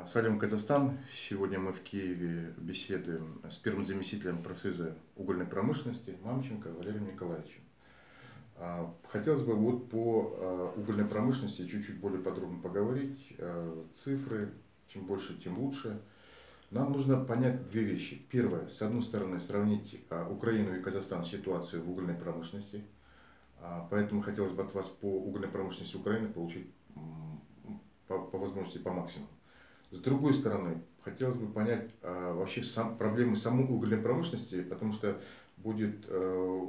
А, Салим Казахстан. Сегодня мы в Киеве беседуем с первым заместителем профсоюза угольной промышленности Мамченко Валерием Николаевичем. А, хотелось бы вот по а, угольной промышленности чуть-чуть более подробно поговорить. Цифры, чем больше, тем лучше. Нам нужно понять две вещи. Первое, с одной стороны, сравнить Украину и Казахстан ситуацию в угольной промышленности. Поэтому хотелось бы от вас по угольной промышленности Украины получить по, по возможности по максимуму. С другой стороны, хотелось бы понять а, вообще сам, проблемы самой угольной промышленности, потому что будет э,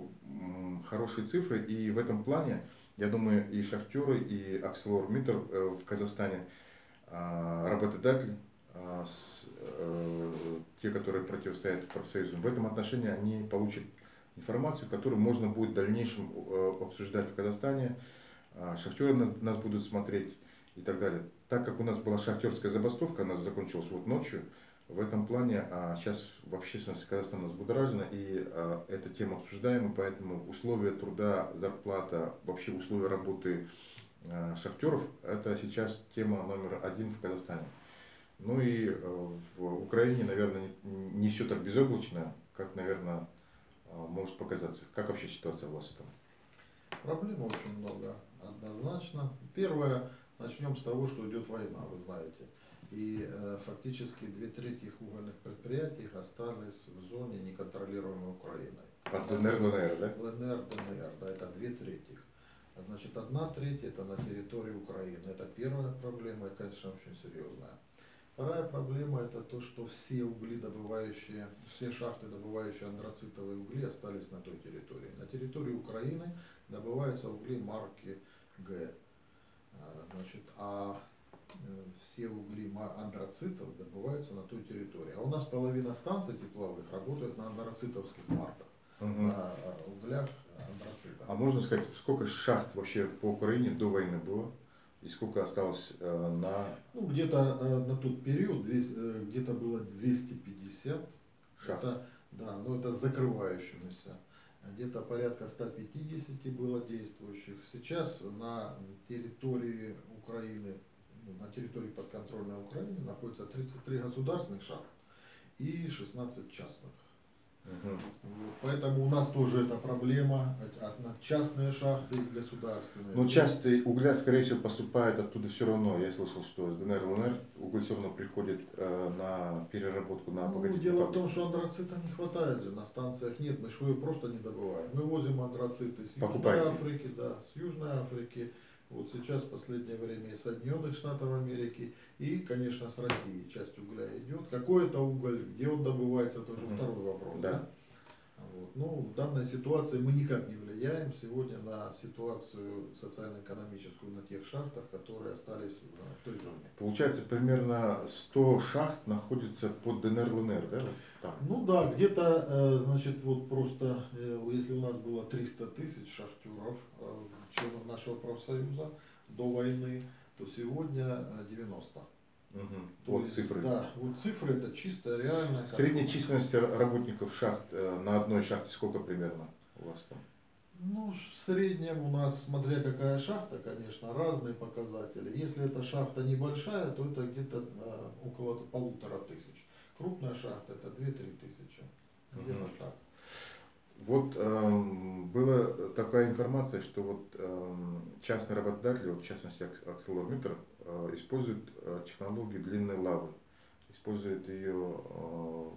хорошие цифры, и в этом плане, я думаю, и шахтеры, и Акселор Миттер э, в Казахстане, э, работодатель, э, с, э, те, которые противостоят профсоюзам, в этом отношении они получат информацию, которую можно будет в дальнейшем э, обсуждать в Казахстане. Э, шахтеры на, нас будут смотреть и так далее. Так как у нас была шахтерская забастовка, она закончилась вот ночью, в этом плане а, сейчас в общественности Казахстана взбудоражена, и а, эта тема обсуждаема, поэтому условия труда, зарплата, вообще условия работы а, шахтеров, это сейчас тема номер один в Казахстане. Ну и а, в Украине, наверное, не, не все так безоблачно, как, наверное, а, может показаться. Как вообще ситуация у вас там? Проблем очень много, однозначно. Первое, Начнем с того, что идет война, вы знаете. И э, фактически две трети угольных предприятий остались в зоне, неконтролируемой Украиной. Под ДНР, ЛНР, да? ЛНР, ДНР, да, это две трети. Значит, одна треть это на территории Украины. Это первая проблема, и, конечно, очень серьезная. Вторая проблема это то, что все угли добывающие, все шахты, добывающие андрацитовые угли, остались на той территории. На территории Украины добываются угли марки Г. А, значит, а э, все угли антрацитов добываются на той территории. А у нас половина станций тепловых работает на антрацитовских марках, угу. на углях антрацита. А можно сказать, сколько шахт вообще по Украине до войны было? И сколько осталось э, на... Ну, где-то э, на тот период э, где-то было 250 шахт. Это, да, но это закрывающимися где-то порядка 150 было действующих. Сейчас на территории Украины, ну, на территории подконтрольной Украины находится 33 государственных шахт и 16 частных. Угу. Поэтому у нас тоже эта проблема, частные шахты и государственные. Но часть угля, скорее всего, поступает оттуда все равно. Я слышал, что с ДНР, ЛНР уголь все равно приходит э, на переработку на ну, Дело в том, что андрацита не хватает же, на станциях нет, мы его просто не добываем. Мы возим андрациты с Южной Покупаете. Африки, да, с Южной Африки. Вот сейчас в последнее время из Соединенных Штатов Америки и, конечно, с России часть угля идет. Какой это уголь, где он добывается, тоже mm-hmm. второй вопрос. Да. да? Вот. Ну, в данной ситуации мы никак не влияем сегодня на ситуацию социально-экономическую на тех шахтах, которые остались в той зоне. Получается, примерно 100 шахт находится под ДНР, ЛНР, да? Там. Ну да, где-то, э, значит, вот просто, э, если у нас было 300 тысяч шахтеров, э, членов нашего профсоюза до войны, то сегодня 90. Угу. Вот есть, цифры. Да, вот цифры это чисто реально. Средняя численность работников шахт э, на одной шахте сколько примерно у вас там? Ну, в среднем у нас, смотря какая шахта, конечно, разные показатели. Если эта шахта небольшая, то это где-то э, около полутора тысяч. Крупная шахта это 2-3 тысячи. Где-то угу. так. Вот э, была такая информация, что вот э, частные работодатели, вот в частности ArcelorMittal, э, используют э, технологию длинной лавы, используют ее э,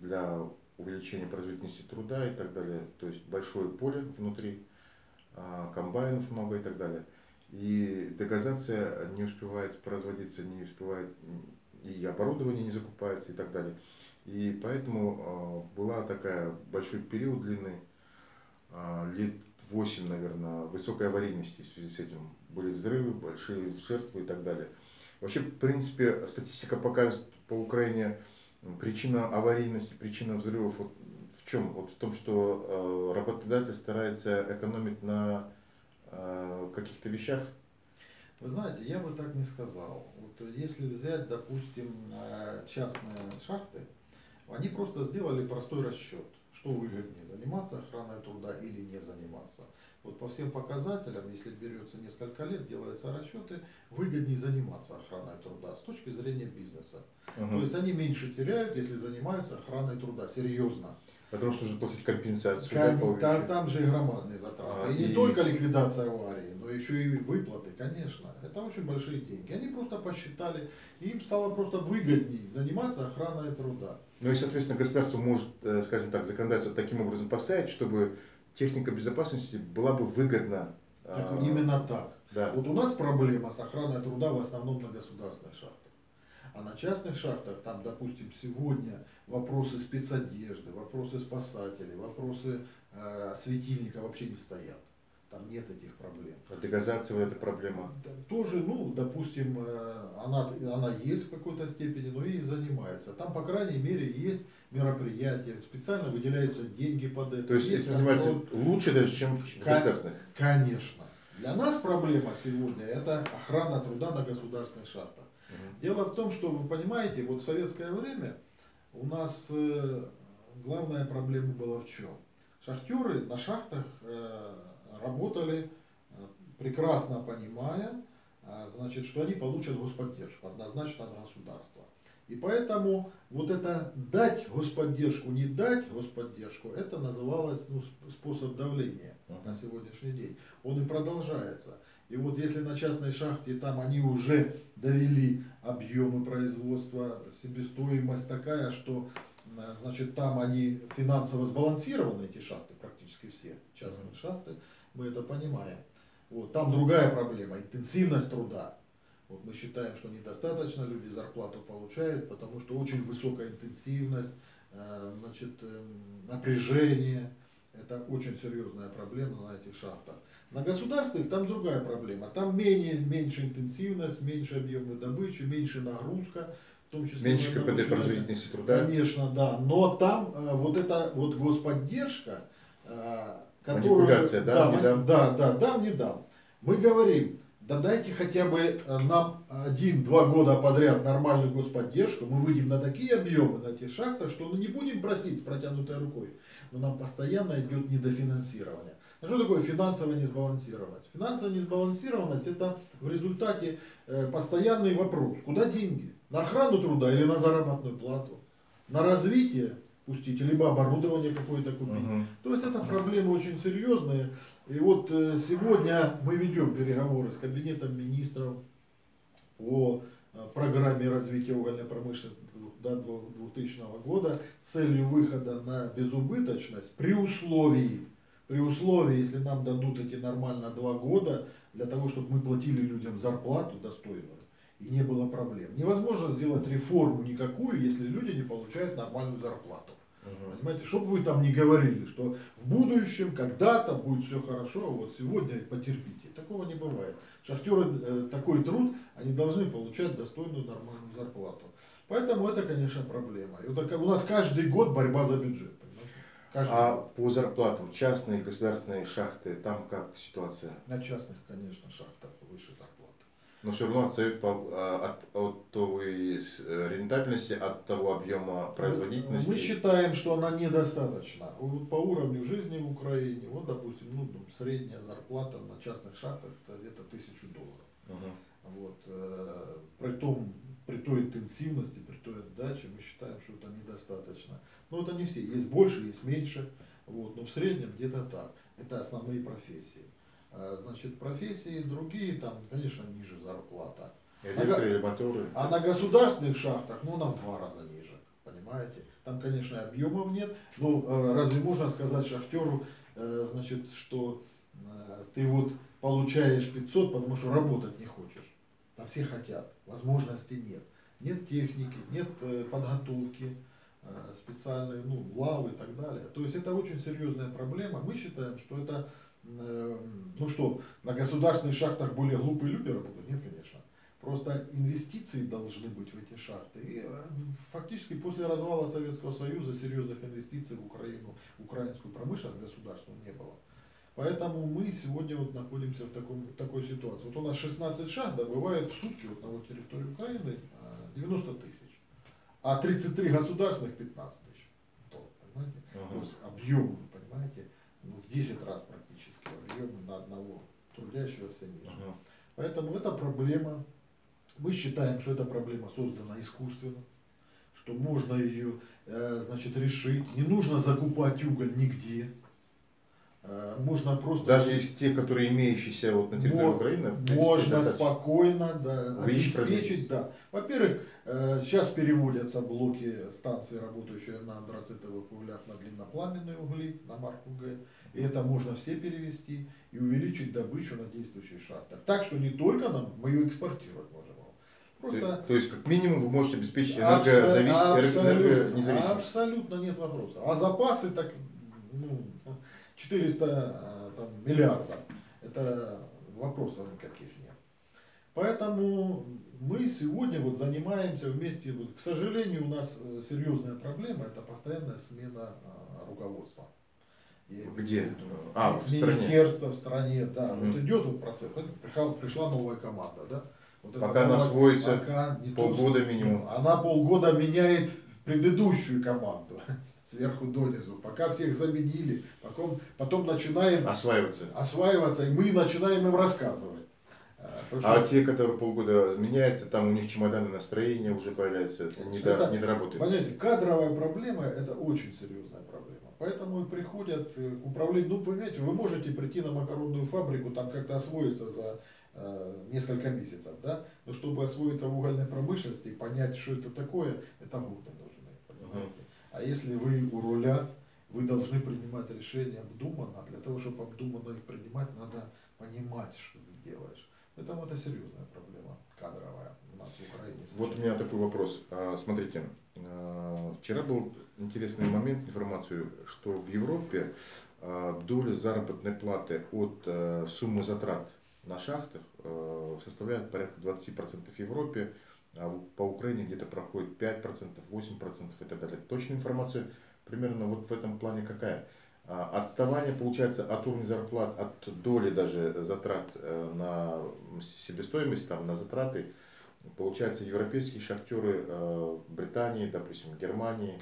для увеличения производительности труда и так далее. То есть большое поле внутри, э, комбайнов много и так далее. И дегазация не успевает производиться, не успевает, и оборудование не закупается и так далее. И поэтому э, была такая большой период длинный, э, лет 8, наверное, высокой аварийности в связи с этим. Были взрывы, большие жертвы и так далее. Вообще, в принципе, статистика показывает по Украине причина аварийности, причина взрывов вот в чем? Вот в том, что э, работодатель старается экономить на э, каких-то вещах. Вы знаете, я бы так не сказал. Вот если взять, допустим, частные шахты, они просто сделали простой расчет. Что выгоднее, заниматься охраной труда или не заниматься. Вот по всем показателям, если берется несколько лет, делаются расчеты, выгоднее заниматься охраной труда с точки зрения бизнеса. Угу. То есть они меньше теряют, если занимаются охраной труда, серьезно. Потому что нужно платить компенсацию. Кон, да, там, там же и громадные затраты. А, и, и не только ликвидация аварии, но еще и выплаты, конечно. Это очень большие деньги. Они просто посчитали, им стало просто выгоднее заниматься охраной труда. Ну и, соответственно, государство может, э, скажем так, законодательство таким образом поставить, чтобы техника безопасности была бы выгодна. Так, а, именно так. Да. Вот у нас проблема с охраной труда в основном на государственных шахтах. А на частных шахтах, там, допустим, сегодня вопросы спецодежды, вопросы спасателей, вопросы э, светильника вообще не стоят. Там нет этих проблем. А легализация вот эта проблема? Тоже, ну, допустим, э, она, она есть в какой-то степени, но и занимается. Там, по крайней мере, есть мероприятия, специально выделяются деньги под это. То есть, есть занимается лучше даже, чем в государственных? Конечно. Для нас проблема сегодня это охрана труда на государственных шахтах. Дело в том, что вы понимаете, вот в советское время у нас э, главная проблема была в чем? Шахтеры на шахтах э, работали э, прекрасно понимая, значит, что они получат господдержку однозначно от государства. И поэтому вот это дать господдержку, не дать господдержку, это называлось ну, способ давления на сегодняшний день. Он и продолжается. И вот если на частной шахте там они уже довели объемы производства, себестоимость такая, что значит, там они финансово сбалансированы, эти шахты, практически все частные шахты, мы это понимаем. Вот, там другая проблема, интенсивность труда. Вот мы считаем, что недостаточно люди зарплату получают, потому что очень высокая интенсивность, э, значит, эм, напряжение. Это очень серьезная проблема на этих шахтах. На государственных там другая проблема. Там менее, меньше интенсивность, меньше объемы добычи, меньше нагрузка. В том числе меньше КПД производительности труда. Конечно, да. Но там э, вот эта вот господдержка, э, которую... Манипуляция, да, да, не дам. Да, да, дам, не дам. Мы говорим, да дайте хотя бы э, нам один-два года подряд нормальную господдержку, мы выйдем на такие объемы на тех шахтах, что мы не будем просить с протянутой рукой, но нам постоянно идет недофинансирование. А что такое финансовая несбалансированность? Финансовая несбалансированность это в результате э, постоянный вопрос, куда деньги? На охрану труда или на заработную плату? На развитие пустить, либо оборудование какое-то купить. Угу. То есть это проблемы очень серьезные. И вот э, сегодня мы ведем переговоры с кабинетом министров по э, программе развития угольной промышленности до 2000 года с целью выхода на безубыточность при условии, при условии, если нам дадут эти нормально два года, для того, чтобы мы платили людям зарплату достойную, и не было проблем. Невозможно сделать реформу никакую, если люди не получают нормальную зарплату. Понимаете, чтобы вы там не говорили, что в будущем, когда-то будет все хорошо, а вот сегодня потерпите. Такого не бывает. Шахтеры э, такой труд, они должны получать достойную нормальную зарплату. Поэтому это, конечно, проблема. И вот у нас каждый год борьба за бюджет. Каждый а год. по зарплатам частные государственные шахты, там как ситуация? На частных, конечно, шахтах выше зарплаты. Но все равно отстают по, а, от, от той э, рентабельности, от того объема производительности. Мы считаем, что она недостаточна. По уровню жизни в Украине, вот, допустим, ну, средняя зарплата на частных шахтах это где-то тысячу долларов. Угу. Вот, э, при том, при той интенсивности, при той отдаче мы считаем, что это недостаточно. Но это не все. Есть больше, есть меньше. Вот, но в среднем где-то так. Это основные профессии. А, значит, профессии другие, там, конечно, ниже зарплата. А, а на государственных шахтах, ну, на в два раза ниже. Понимаете? Там, конечно, объемов нет. Но э, разве можно сказать шахтеру, э, значит, что э, ты вот получаешь 500, потому что работать не хочешь? Там все хотят, возможности нет. Нет техники, нет подготовки Э, специальные ну, лавы и так далее. То есть это очень серьезная проблема. Мы считаем, что это, э, ну что, на государственных шахтах более глупые люди работают? Нет, конечно. Просто инвестиции должны быть в эти шахты. И э, фактически после развала Советского Союза серьезных инвестиций в Украину, украинскую промышленность государственную не было. Поэтому мы сегодня вот находимся в, таком, в такой ситуации. Вот у нас 16 шахт добывают в сутки вот на вот территории Украины 90 тысяч а 33 государственных 15 тысяч. понимаете? Ага. То есть объем, понимаете, ну, в 10 раз практически объем на одного трудящегося ниже. Ага. Поэтому это проблема. Мы считаем, что эта проблема создана искусственно, что можно ее э, значит, решить. Не нужно закупать уголь нигде. Э, Можно просто Даже из тех, которые имеющиеся вот на территории Мо- Украины, принципе, можно достаточно. спокойно да, Увеличить обеспечить. Да. Во-первых, э, сейчас переводятся блоки станции, работающие на антрацитовых углях, на длиннопламенные угли, на марку Г. И это можно все перевести и увеличить добычу на действующих шахтах. Так что не только нам, мы ее экспортировать можем. То, Просто то есть, как минимум, вы можете обеспечить Абсо- энергозави- абсолютно, энергонезависимость. абсолютно нет вопроса. А запасы так ну, 400 а, там, миллиардов. Это вопросов никаких нет. Поэтому мы сегодня вот занимаемся вместе, вот, к сожалению, у нас э, серьезная проблема, это постоянная смена а, руководства. В Где? виду, А, в стране. Министерство в стране, да. Мгм. Вот идет вот процесс. Пришла, пришла новая команда, да. Вот Пока она пока не то- полгода минимум. Она полгода меняет предыдущую команду сверху донизу, пока всех заменили, потом, потом начинаем Осваиваться. осваиваться, и мы начинаем им рассказывать. А, потому А что, те, которые полгода меняются, там у них чемоданное настроение уже появляется, это недо- Это, недоработанное. Понимаете, кадровая проблема это очень серьезная проблема. Поэтому приходят э, к управлению. Ну, понимаете, вы можете прийти на макаронную фабрику, там как-то освоиться за э, несколько месяцев, да? Но чтобы освоиться в угольной промышленности и понять, что это такое, это годы нужны. Понимаете? А если вы у руля, вы должны принимать решения обдуманно. Для того, чтобы обдуманно их принимать, надо понимать, что ты делаешь. Поэтому это серьезная проблема кадровая у нас в Украине. Вот у меня такой вопрос. А, Смотрите, а, вчера был интересный момент, информацию, что в Европе а, доля заработной платы от а, суммы затрат на шахтах а, составляет порядка 20% в Европе, а по Украине где-то проходит 5%, 8% и так далее. Точная информация примерно вот в этом плане какая? А, Отставание получается от уровня зарплат, от доли даже затрат э, на себестоимость, там, на затраты Получается, европейские шахтеры э, Британии, допустим, Германии,